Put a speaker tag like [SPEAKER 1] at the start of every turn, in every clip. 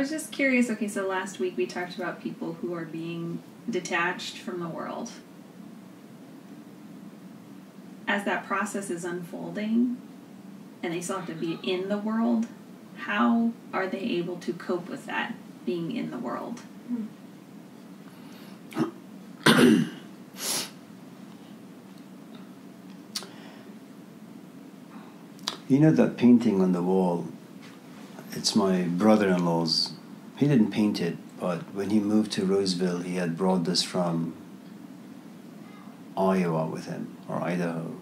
[SPEAKER 1] was just curious. Okay, so last week we talked about people who are being detached from the world. As that process is unfolding, and they still have to be in the world, how are they able to cope with that being in the world?
[SPEAKER 2] You know that painting on the wall? It's my brother in law's. He didn't paint it, but when he moved to Roseville, he had brought this from Iowa with him, or Idaho.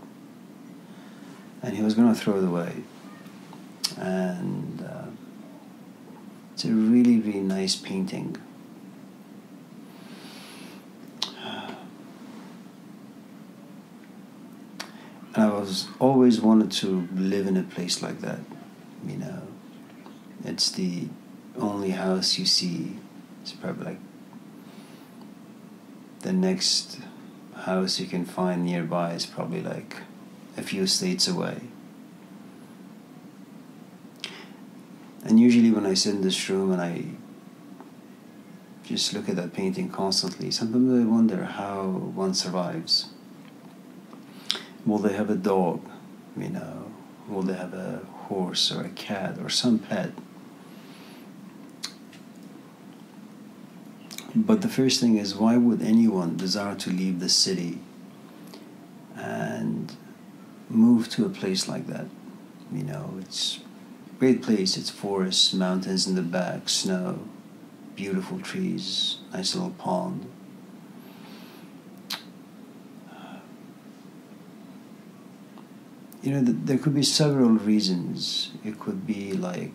[SPEAKER 2] And he was going to throw it away. And uh, it's a really, really nice painting. And I was always wanted to live in a place like that, you know. It's the only house you see. It's probably like the next house you can find nearby is probably like a few states away. And usually, when I sit in this room and I just look at that painting constantly, sometimes I wonder how one survives. Will they have a dog? You know, will they have a horse or a cat or some pet? But the first thing is, why would anyone desire to leave the city and move to a place like that? You know, it's a great place. It's forests, mountains in the back, snow, beautiful trees, nice little pond. You know, there could be several reasons. It could be like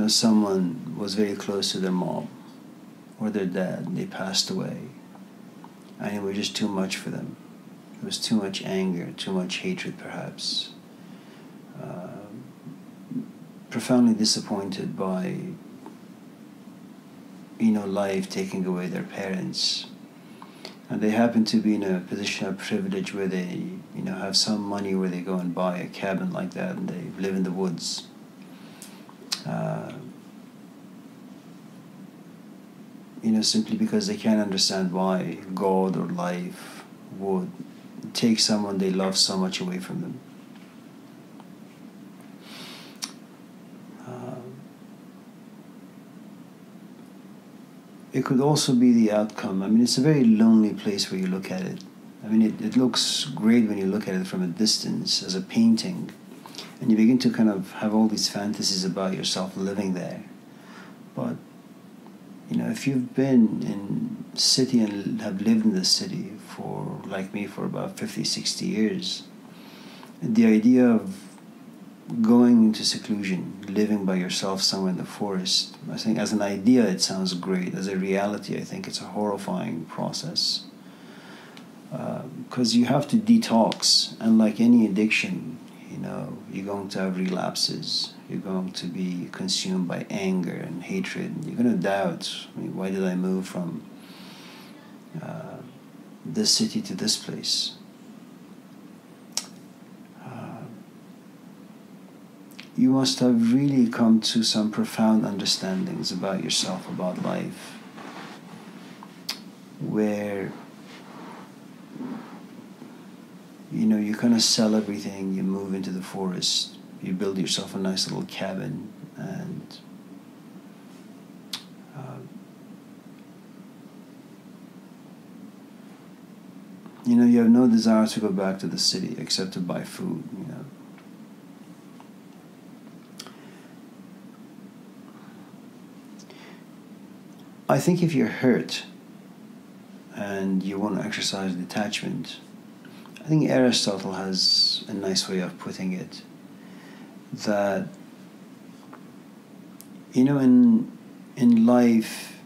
[SPEAKER 2] know, someone was very close to their mom or their dad, and they passed away. And it was just too much for them. It was too much anger, too much hatred, perhaps. Uh, profoundly disappointed by, you know, life taking away their parents. And they happen to be in a position of privilege where they, you know, have some money where they go and buy a cabin like that and they live in the woods uh, you know, simply because they can't understand why God or life would take someone they love so much away from them. Uh, it could also be the outcome. I mean, it's a very lonely place where you look at it. I mean, it, it looks great when you look at it from a distance as a painting and you begin to kind of have all these fantasies about yourself living there. But you know, if you've been in city and have lived in the city for like me for about 50, 60 years, the idea of going into seclusion, living by yourself somewhere in the forest, I think as an idea it sounds great. As a reality, I think it's a horrifying process. Because uh, you have to detox, and like any addiction, you know, you're going to have relapses. You're going to be consumed by anger and hatred. You're going to doubt, I mean, why did I move from uh, this city to this place? Uh, you must have really come to some profound understandings about yourself, about life, where you know, you kind of sell everything, you move into the forest, you build yourself a nice little cabin, and uh, you know, you have no desire to go back to the city except to buy food, you know. I think if you're hurt and you want to exercise detachment, think Aristotle has a nice way of putting it that you know in in life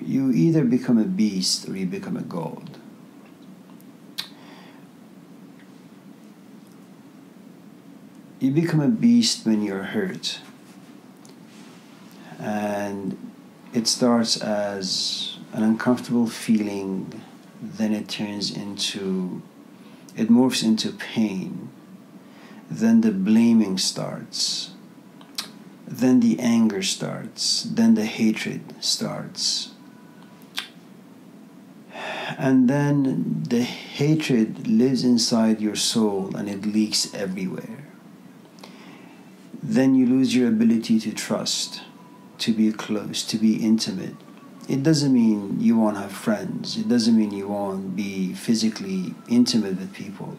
[SPEAKER 2] you either become a beast or you become a god. You become a beast when you're hurt. And it starts as an uncomfortable feeling, then it turns into it morphs into pain. Then the blaming starts. Then the anger starts. Then the hatred starts. And then the hatred lives inside your soul and it leaks everywhere. Then you lose your ability to trust, to be close, to be intimate. It doesn't mean you won't have friends. It doesn't mean you won't be physically intimate with people.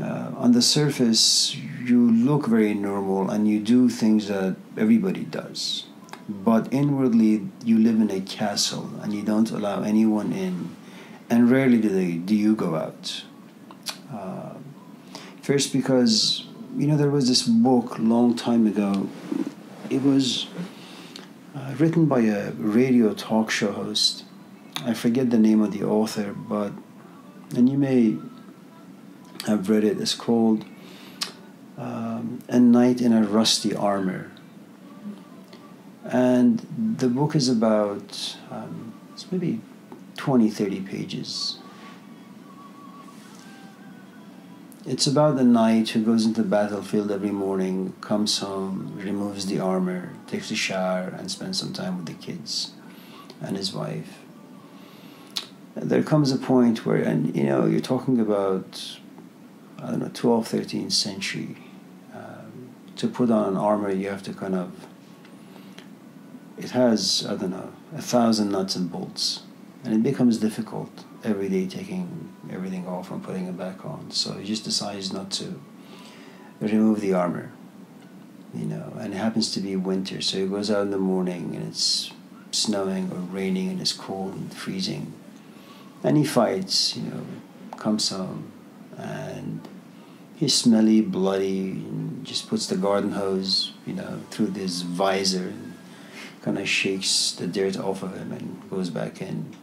[SPEAKER 2] Uh, on the surface, you look very normal and you do things that everybody does but inwardly you live in a castle and you don't allow anyone in and rarely do they do you go out uh, first because you know there was this book long time ago it was uh, written by a radio talk show host. I forget the name of the author but and you may have read it. It's called um, a knight in a rusty armor. And the book is about um, it's maybe 20 30 pages it's about the knight who goes into the battlefield every morning comes home removes the armor takes a shower and spends some time with the kids and his wife there comes a point where and you know you're talking about i don't know 12th 13th century um, to put on an armor you have to kind of it has, I don't know, a thousand nuts and bolts. And it becomes difficult every day taking everything off and putting it back on. So he just decides not to remove the armor. You know, and it happens to be winter, so he goes out in the morning and it's snowing or raining and it's cold and freezing. And he fights, you know, comes home and he's smelly, bloody, and just puts the garden hose, you know, through this visor and kind of shakes the dirt off of him and goes back in.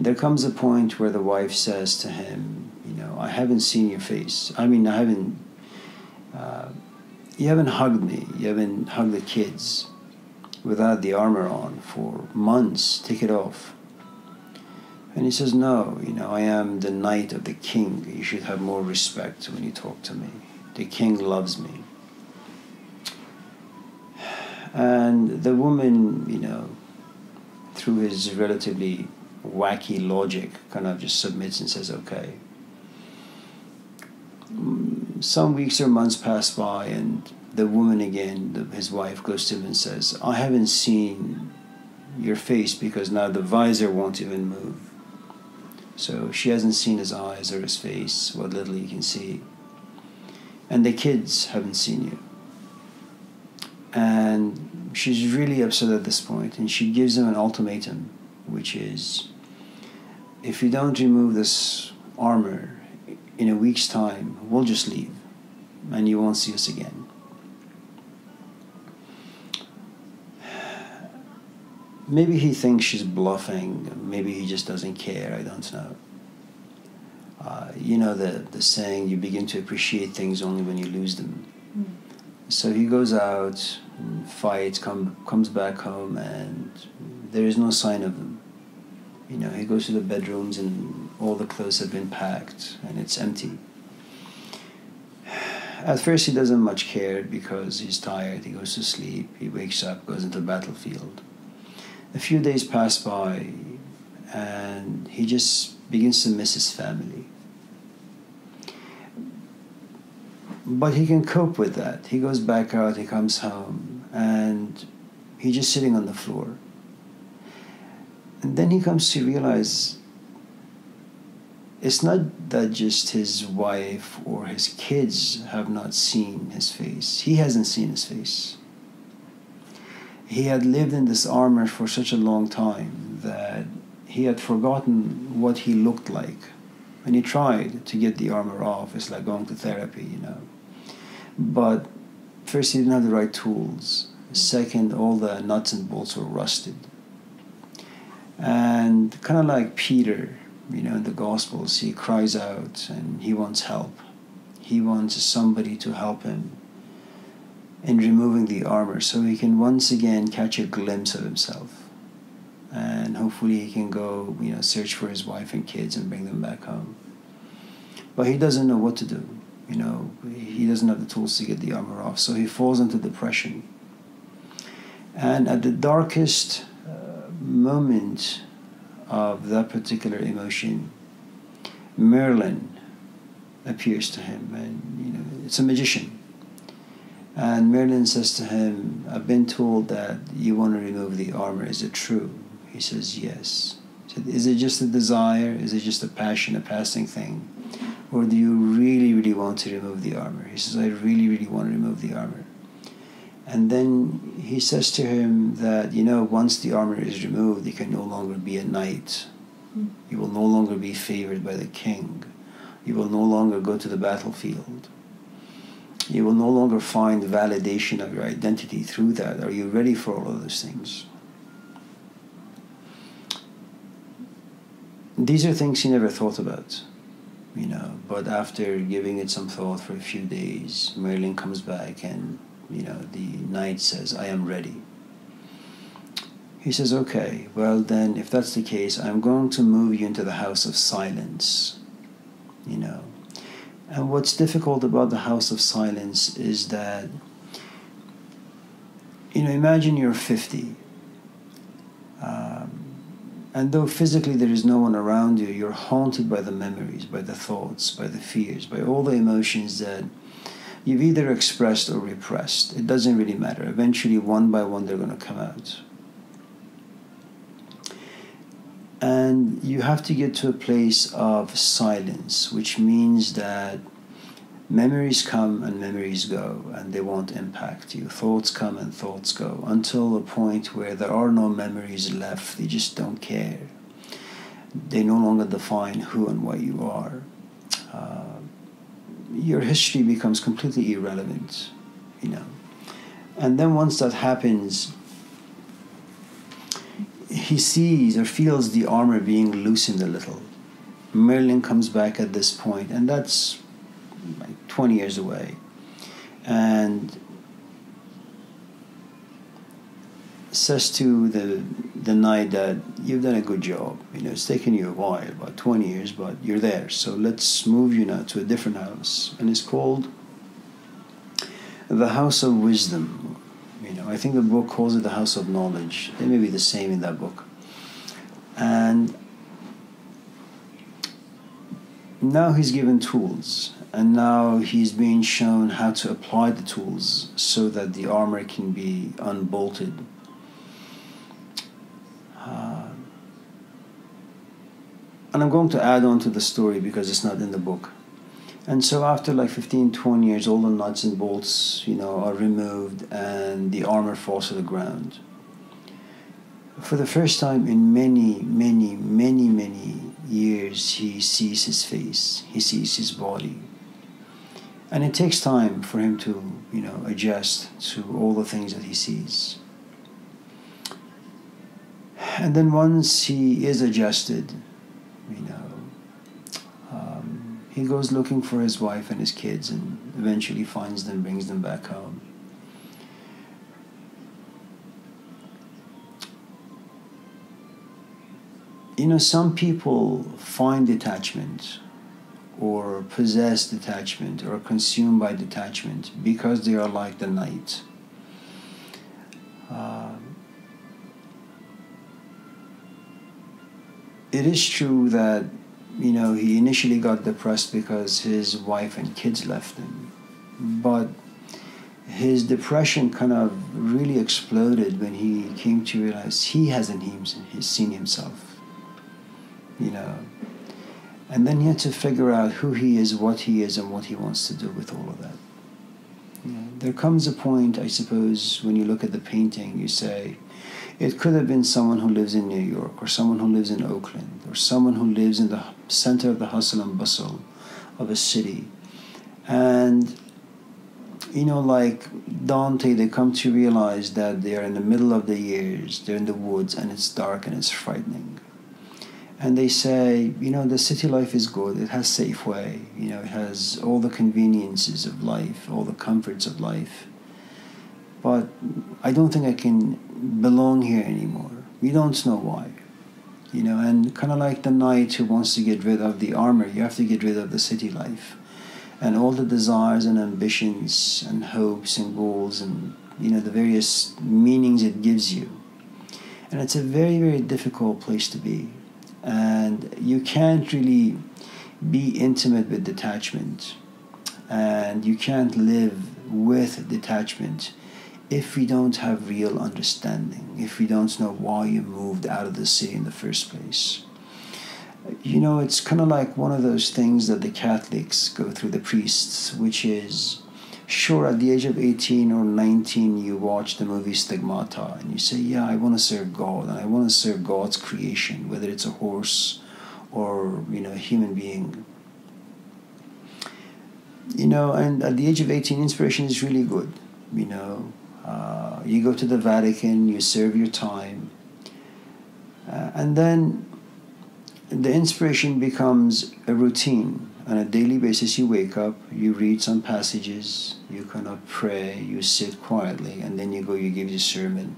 [SPEAKER 2] There comes a point where the wife says to him, You know, I haven't seen your face. I mean, I haven't, uh, you haven't hugged me. You haven't hugged the kids without the armor on for months. Take it off. And he says, No, you know, I am the knight of the king. You should have more respect when you talk to me. The king loves me. And the woman, you know, through his relatively wacky logic, kind of just submits and says, okay. Mm, some weeks or months pass by, and the woman again, the, his wife, goes to him and says, I haven't seen your face because now the visor won't even move. So she hasn't seen his eyes or his face, what little you can see. And the kids haven't seen you. And she's really upset at this point, and she gives him an ultimatum, which is if you don't remove this armor in a week's time, we'll just leave, and you won't see us again. Maybe he thinks she's bluffing. Maybe he just doesn't care. I don't know. Uh, you know the the saying: you begin to appreciate things only when you lose them. Mm. So he goes out, fights, come, comes back home, and there is no sign of him. You know, he goes to the bedrooms and all the clothes have been packed and it's empty. At first, he doesn't much care because he's tired. He goes to sleep. He wakes up, goes into the battlefield. A few days pass by, and he just begins to miss his family. but he can cope with that. He goes back out, he comes home, and he's just sitting on the floor. And then he comes to realize it's not that just his wife or his kids have not seen his face, he hasn't seen his face. He had lived in this armor for such a long time that he had forgotten what he looked like. And he tried to get the armor off. It's like going to therapy, you know. But first, he didn't have the right tools. Second, all the nuts and bolts were rusted. And kind of like Peter, you know, in the Gospels, he cries out and he wants help. He wants somebody to help him in removing the armor so he can once again catch a glimpse of himself. And hopefully he can go, you know, search for his wife and kids and bring them back home. but he doesn't know what to do. You know, he doesn't have the tools to get the armor off, so he falls into depression. And at the darkest moment of that particular emotion, Merlin appears to him, and you know, it's a magician. And Merlin says to him, I've been told that you want to remove the armor. Is it true? He says, Yes. He said, Is it just a desire? Is it just a passion, a passing thing? Or do you really, really want to remove the armor? He says, I really, really want to remove the armor. And then he says to him that, you know, once the armor is removed, you can no longer be a knight. You will no longer be favored by the king. You will no longer go to the battlefield. You will no longer find validation of your identity through that. Are you ready for all of those things? These are things he never thought about, you know. But after giving it some thought for a few days, Merlin comes back and you know, the knight says, I am ready. He says, Okay, well, then, if that's the case, I'm going to move you into the house of silence. You know. And what's difficult about the house of silence is that, you know, imagine you're 50. Um, and though physically there is no one around you, you're haunted by the memories, by the thoughts, by the fears, by all the emotions that you've either expressed or repressed. It doesn't really matter. Eventually, one by one, they're going to come out. And you have to get to a place of silence, which means that memories come and memories go, and they won't impact you. Thoughts come and thoughts go until a point where there are no memories left. They just don't care. They no longer define who and what you are. Your history becomes completely irrelevant, you know. And then once that happens, he sees or feels the armor being loosened a little. Merlin comes back at this point, and that's like 20 years away. And says to the knight that you've done a good job. You know, it's taken you a while, about 20 years, but you're there. So let's move you now to a different house. And it's called the House of Wisdom. You know, I think the book calls it the House of Knowledge. They may be the same in that book. And now he's given tools and now he's being shown how to apply the tools so that the armor can be unbolted uh, and I'm going to add on to the story because it's not in the book. And so after like 15, 20 years, all the nuts and bolts, you know, are removed and the armor falls to the ground. For the first time in many, many, many, many years, he sees his face. He sees his body. And it takes time for him to, you know, adjust to all the things that he sees. And then once he is adjusted, you know, um, he goes looking for his wife and his kids and eventually finds them, brings them back home. You know, some people find detachment or possess detachment or consumed by detachment because they are like the knight. It is true that you know he initially got depressed because his wife and kids left him. But his depression kind of really exploded when he came to realize he hasn't seen himself you know. And then he had to figure out who he is what he is and what he wants to do with all of that. There comes a point i suppose when you look at the painting you say it could have been someone who lives in New York, or someone who lives in Oakland, or someone who lives in the center of the hustle and bustle of a city. And, you know, like Dante, they come to realize that they are in the middle of the years, they're in the woods, and it's dark and it's frightening. And they say, you know, the city life is good. It has Safeway. You know, it has all the conveniences of life, all the comforts of life. But I don't think I can belong here anymore. We don't know why. You know, and kind of like the knight who wants to get rid of the armor, you have to get rid of the city life. And all the desires and ambitions and hopes and goals and you know the various meanings it gives you. And it's a very very difficult place to be. And you can't really be intimate with detachment. And you can't live with detachment if we don't have real understanding if we don't know why you moved out of the city in the first place you know, it's kind of like one of those things that the Catholics go through, the priests, which is sure, at the age of 18 or 19, you watch the movie Stigmata and you say, Yeah, I want to serve God and I want to serve God's creation, whether it's a horse or, you know, a human being. You know, and at the age of 18, inspiration is really good. You know, uh, you go to the Vatican, you serve your time, uh, and then the inspiration becomes a routine. On a daily basis, you wake up, you read some passages, you kind of pray, you sit quietly, and then you go, you give your sermon.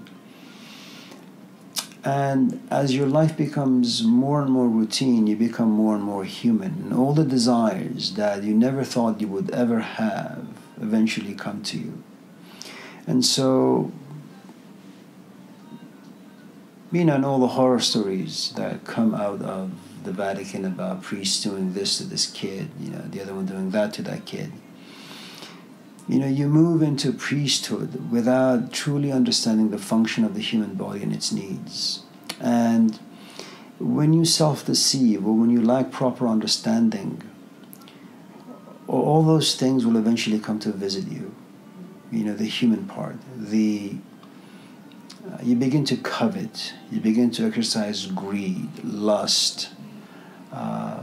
[SPEAKER 2] And as your life becomes more and more routine, you become more and more human. And all the desires that you never thought you would ever have eventually come to you. And so you know, and all the horror stories that come out of the Vatican about priests doing this to this kid, you know, the other one doing that to that kid. You know, you move into priesthood without truly understanding the function of the human body and its needs. And when you self deceive or when you lack proper understanding, all those things will eventually come to visit you. You know, the human part, the uh, you begin to covet, you begin to exercise greed, lust. Uh,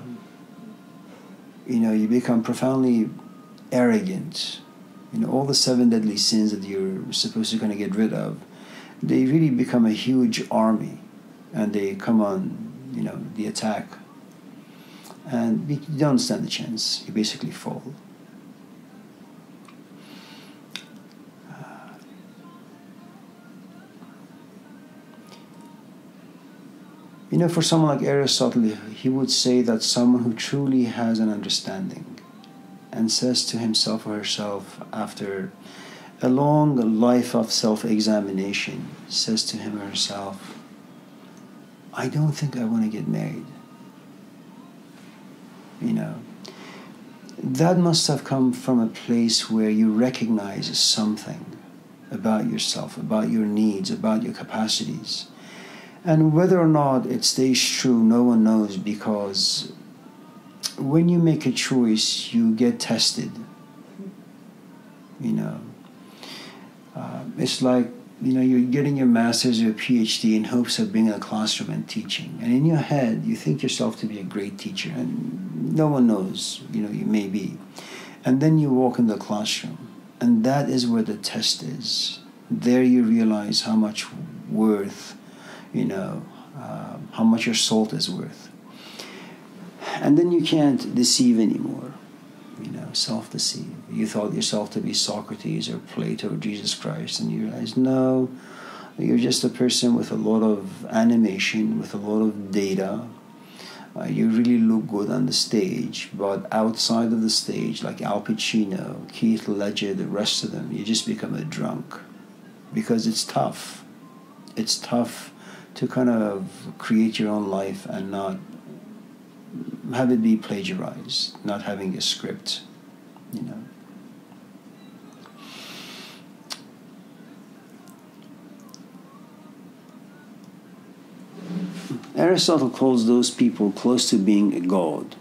[SPEAKER 2] you know, you become profoundly arrogant. You know, all the seven deadly sins that you're supposed to kind of get rid of, they really become a huge army, and they come on, you know, the attack. And you don't stand a chance. You basically fall. You know, for someone like Aristotle, he would say that someone who truly has an understanding and says to himself or herself after a long life of self examination, says to him or herself, I don't think I want to get married. You know, that must have come from a place where you recognize something about yourself, about your needs, about your capacities and whether or not it stays true, no one knows because when you make a choice, you get tested. You know, uh, it's like you know you're getting your master's or PhD in hopes of being in a classroom and teaching, and in your head you think yourself to be a great teacher, and no one knows. You know, you may be, and then you walk in the classroom, and that is where the test is. There you realize how much worth you know, um, how much your salt is worth. And then you can't deceive anymore, you know, self deceive. You thought yourself to be Socrates or Plato or Jesus Christ, and you realize, no, you're just a person with a lot of animation, with a lot of data. Uh, you really look good on the stage, but outside of the stage, like Al Pacino, Heath Ledger, the rest of them, you just become a drunk because it's tough. It's tough to kind of create your own life and not have it be plagiarized, not having a script, you know. Aristotle calls those people close to being a god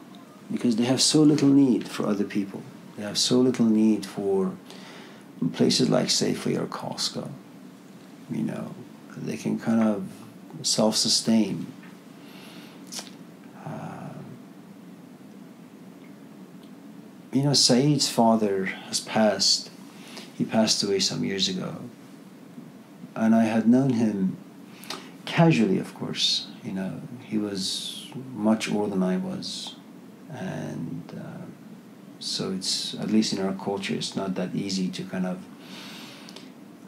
[SPEAKER 2] because they have so little need for other people. They have so little need for places like Safeway or Costco. You know, they can kind of self sustain. Uh, you know, Saeed's father has passed. He passed away some years ago. And I had known him casually, of course. You know, he was much older than I was. And uh, so it's, at least in our culture, it's not that easy to kind of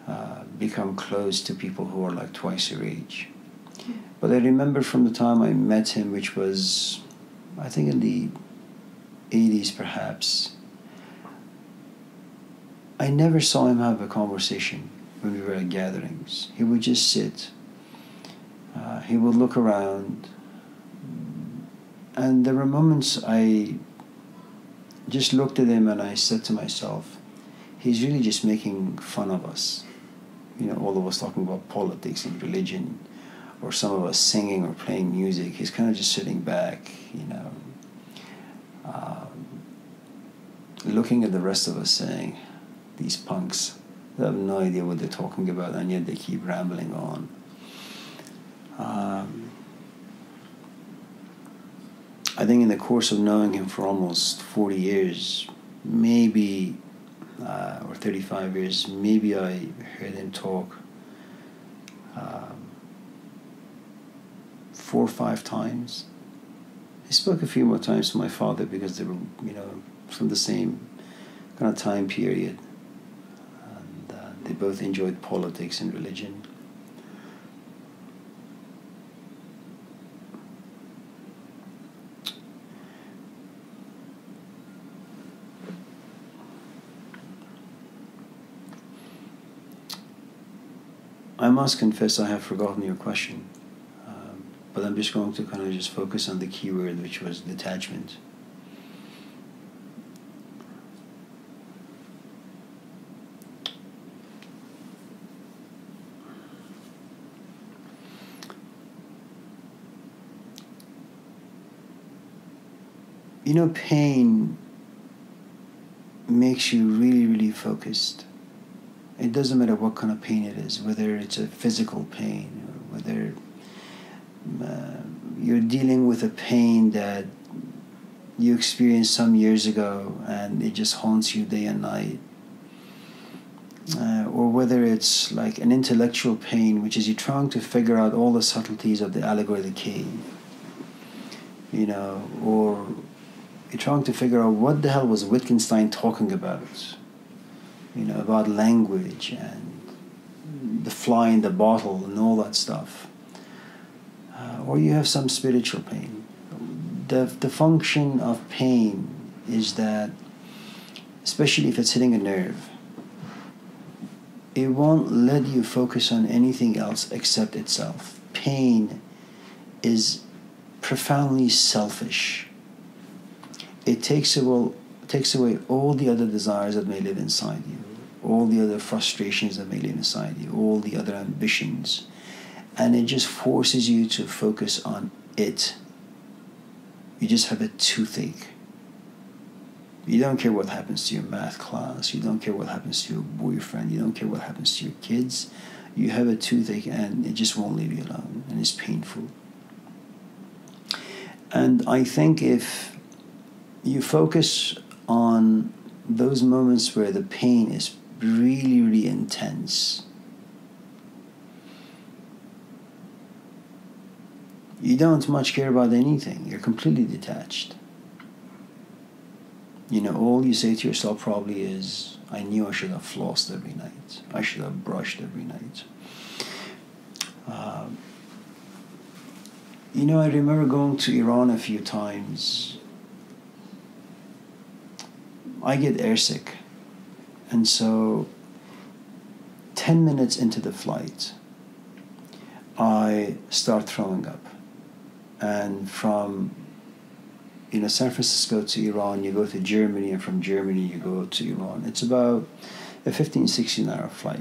[SPEAKER 2] uh, become close to people who are like twice your age. But I remember from the time I met him, which was, I think, in the 80s perhaps, I never saw him have a conversation when we were at gatherings. He would just sit, uh, he would look around, and there were moments I just looked at him and I said to myself, he's really just making fun of us. You know, all of us talking about politics and religion, or some of us singing or playing music. He's kind of just sitting back, you know, um, looking at the rest of us saying, these punks, they have no idea what they're talking about, and yet they keep rambling on. Um, I think in the course of knowing him for almost 40 years, maybe, uh, or 35 years, maybe I heard him talk um, four or five times. He spoke a few more times to my father because they were, you know, from the same kind of time period. And uh, they both enjoyed politics and religion. I must confess I have forgotten your question, but I'm just going to kind of just focus on the keyword, which was detachment. You know, pain makes you really, really focused it doesn't matter what kind of pain it is, whether it's a physical pain or whether uh, you're dealing with a pain that you experienced some years ago and it just haunts you day and night. Uh, or whether it's like an intellectual pain, which is you're trying to figure out all the subtleties of the allegory of the cave, you know, or you're trying to figure out what the hell was Wittgenstein talking about you know, about language and the fly in the bottle and all that stuff. Uh, or you have some spiritual pain. The, the function of pain is that, especially if it's hitting a nerve, it won't let you focus on anything else except itself. Pain is profoundly selfish. It takes away, takes away all the other desires that may live inside you all the other frustrations that may live inside you, all the other ambitions. And it just forces you to focus on it. You just have a toothache. You don't care what happens to your math class. You don't care what happens to your boyfriend. You don't care what happens to your kids. You have a toothache and it just won't leave you alone and it's painful. And I think if you focus on those moments where the pain is really, really intense. You don't much care about anything. You're completely detached. You know, all you say to yourself probably is, I knew I should have flossed every night. I should have brushed every night. Um, you know, I remember going to Iran a few times. I get airsick and so, 10 minutes into the flight, I start throwing up. And from you know, San Francisco to Iran, you go to Germany, and from Germany, you go to Iran. It's about a 15, 16 hour flight.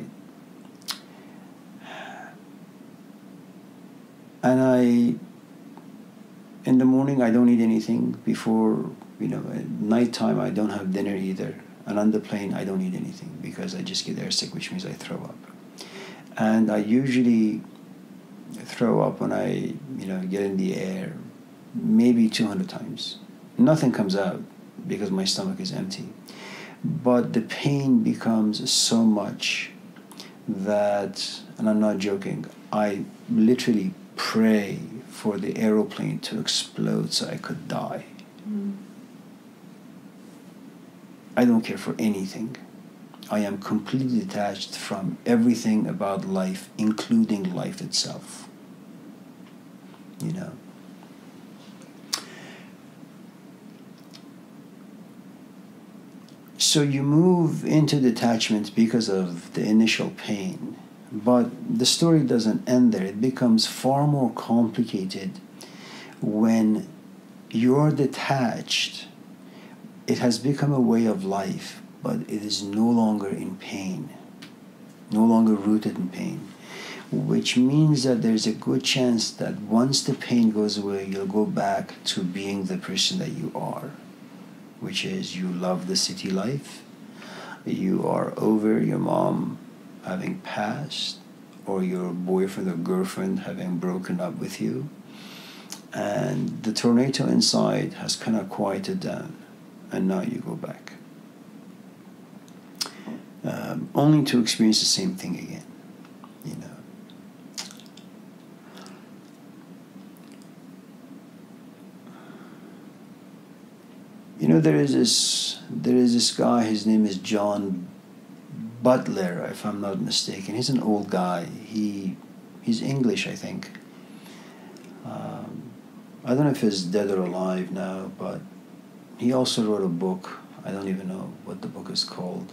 [SPEAKER 2] And I, in the morning, I don't eat anything. Before, you know, at nighttime, I don't have dinner either. And on the plane, I don't eat anything because I just get airsick, which means I throw up. And I usually throw up when I, you know, get in the air, maybe 200 times. Nothing comes out because my stomach is empty. But the pain becomes so much that, and I'm not joking, I literally pray for the aeroplane to explode so I could die. Mm. I don't care for anything. I am completely detached from everything about life, including life itself you know. So you move into detachment because of the initial pain, but the story doesn't end there. It becomes far more complicated when you're detached. It has become a way of life, but it is no longer in pain, no longer rooted in pain which means that there's a good chance that once the pain goes away, you'll go back to being the person that you are, which is you love the city life, you are over your mom having passed or your boyfriend or girlfriend having broken up with you. And the tornado inside has kind of quieted down, and now you go back. Um, only to experience the same thing again, you know. You know, there is this there is this guy. His name is John Butler, if I'm not mistaken. He's an old guy. He he's English, I think. Um, I don't know if he's dead or alive now, but he also wrote a book. I don't even know what the book is called.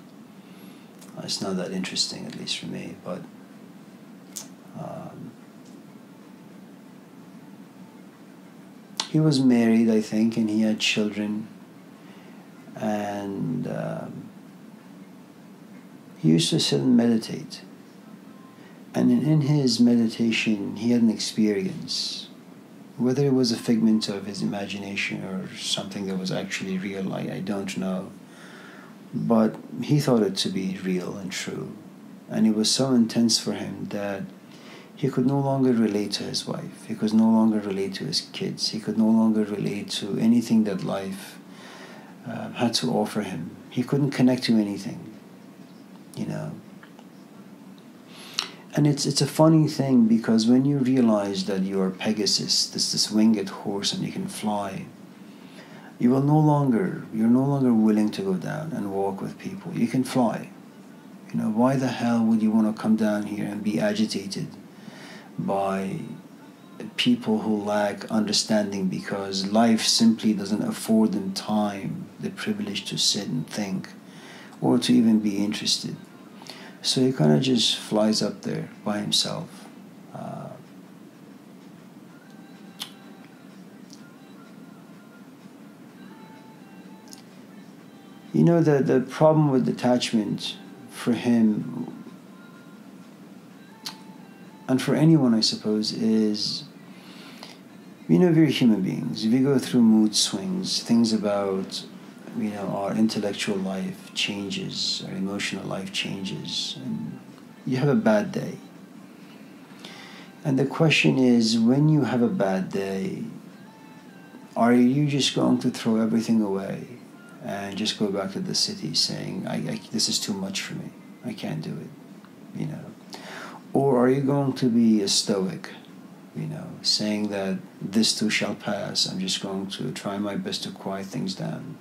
[SPEAKER 2] It's not that interesting, at least for me, but. Um, he was married, I think, and he had children. And um, he used to sit and meditate. And in, his meditation, he had an experience. Whether it was a figment of his imagination or something that was actually real, I, I don't know. But he thought it to be real and true. And it was so intense for him that he could no longer relate to his wife. He could no longer relate to his kids. He could no longer relate to anything that life uh, had to offer him. He couldn't connect to anything you know. And it's it's a funny thing because when you realize that you are Pegasus, this this winged horse, and you can fly, you will no longer you're no longer willing to go down and walk with people. You can fly. You know, why the hell would you want to come down here and be agitated by people who lack understanding because life simply doesn't afford them time, the privilege to sit and think or to even be interested. So he kind of just flies up there by himself. Uh, you know, the, the problem with detachment for him, and for anyone, I suppose, is you know, we're human beings. If we go through mood swings, things about you know our intellectual life changes, our emotional life changes, and you have a bad day. And the question is, when you have a bad day, are you just going to throw everything away and just go back to the city saying, I, I, "This is too much for me. I can't do it," you know? Or are you going to be a stoic? you know, saying that this too shall pass. I'm just going to try my best to quiet things down